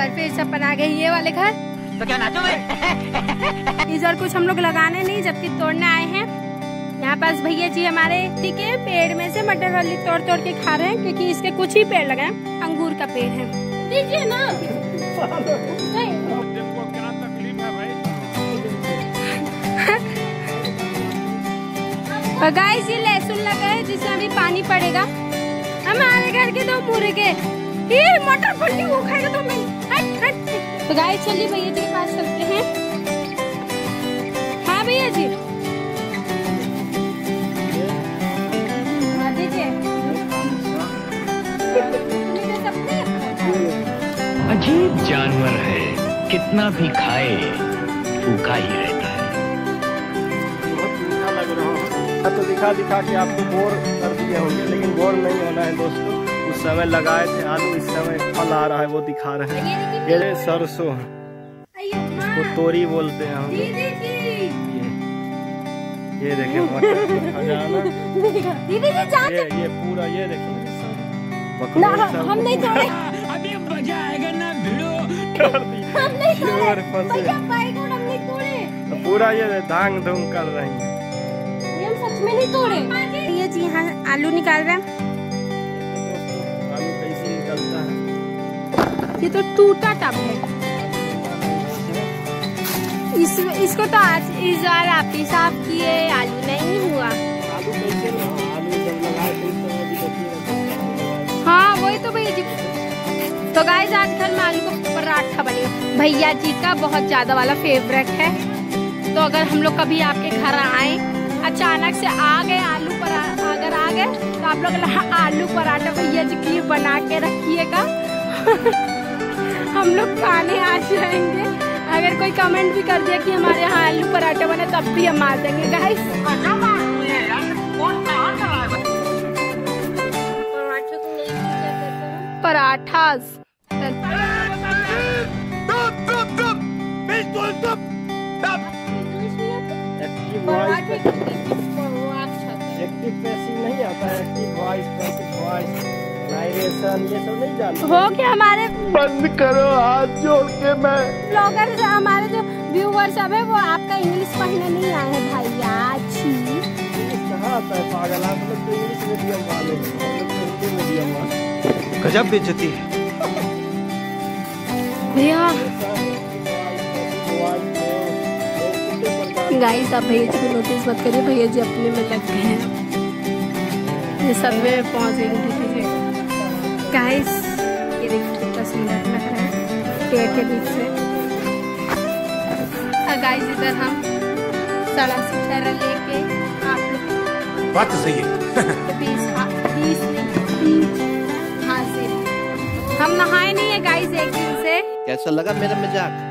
बार फिर सब आ गए ये वाले घर। तो क्या नाचो इधर कुछ हम लोग लगाने नहीं जबकि तोड़ने आए हैं। यहाँ पास भैया जी हमारे ठीक है पेड़ में से मटर वाली तोड़ तोड़ के खा रहे हैं क्योंकि इसके कुछ ही पेड़ लगे हैं। अंगूर का पेड़ है। दीजिए ना। है गाइस ये लहसुन लगा है जिसमें अभी पानी पड़ेगा। हमारे घर के दो मुर्गे। ये मटर पल्ली वो खाएगा तो तो गाइस चलिए भैया जी के पास चलते हैं। हाँ भैया जी। हाँ? अजीब जानवर है कितना भी खाए भूखा ही रहता है। बहुत मीठा लग रहा है। तो दिखा दिखा के आपको बोर कर दिया होंगे लेकिन बोर नहीं होना है दोस्तों। समय लगाए थे आलू इस समय फल आ रहा है वो दिखा रहे हैं। ये सरसों है। इसको तोरी बोलते हैं हम लोग। दीदी जी ये ये देखें मटर का खजाना। दीदी जी चाचा ये ये पूरा ये देखिए हम नहीं तोड़े अभी मज़ा आएगा ना भिड़ो। तो पूरा ये धांग धूम कर रही हैं। ये सच में नहीं तोड़े। ये जी हाँ आलू निकाल रहे हैं। निकलता है। ये तो टूटा टब है। इस इसको तो आज इस बार आप ही साफ़ किए आलू नहीं हुआ। आलू कैसे आलू जब लगाए थे तो देखिए हाँ। वही तो भैया जी। तो गाइस आज घर में आलू का पराठा बनेगा भैया जी का बहुत ज़्यादा वाला फेवरेट है। तो अगर हम लोग कभी आपके घर आए अचानक से आ गए आलू परा अगर आ गए। तो आप लोग आलू पराठा भैया जी के बना के रखिएगा। हम लोग खाने आ जाएँगे अगर कोई कमेंट भी कर दिया कि हमारे यहाँ आलू पराठा बने तब भी हम आ जाएँगे। गाइस पराठास। एक्टिव हो गया हमारे बंद करो हाथ जोड़ के मैं। ब्लॉगर हमारे जो व्यूवर सब है वो आपका इंग्लिश पढ़ने नहीं आए हैं भैया छी इंग्लिश कहाँ आता है पागल आप लोग तो इंग्लिश मीडियम वाले हैं हम लोग तो मीडियम गजब बेचती है। भैया। गाइस आप भैया जी को नोटिस मत करिए भैया जी अपने में लग गए हैं। सब में पहुँच गए देखिए गाइस ये देखिए कितना सुंदर लग रहा है पेड़ के बीच से। और गाइस इधर हम सड़क से ठहरा लेके आप लोग बात तो सही है। हा- नहीं बीच हाँ से हम नहाए नहीं है गाइस एक दिन से। कैसा लगा मेरा मज़ाक?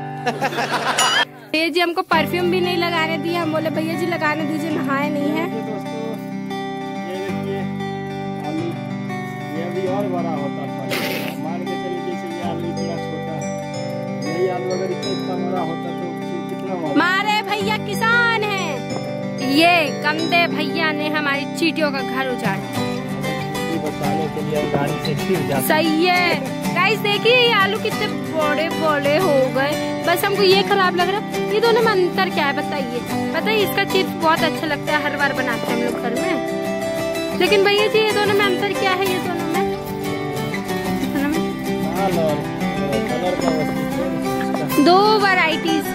भैया जी हमको परफ्यूम भी नहीं लगाने दिए हम बोले भैया जी लगाने दीजिए नहाए नहीं है। और बड़ा होता था। मान के चलिए जैसे ये आलू इतना छोटा है। यही आलू अगर इतना इतना बड़ा होता तो कितना मारे। भैया किसान है। ये गंदे भैया ने हमारी चीटियों का घर उजाड़। दिया। के लिए गाड़ी से फिर जाते सही है। गाइस देखिए ये आलू कितने बड़े बड़े हो गए। बस हमको ये खराब लग रहा है। ये दोनों में अंतर क्या है बताइए। बताइए इसका चिप्स बहुत अच्छा लगता है। हर बार बनाते हैं हम लोग घर में। लेकिन भैया जी ये दोनों में अंतर क्या है? ये दोनों दो वैरायटीज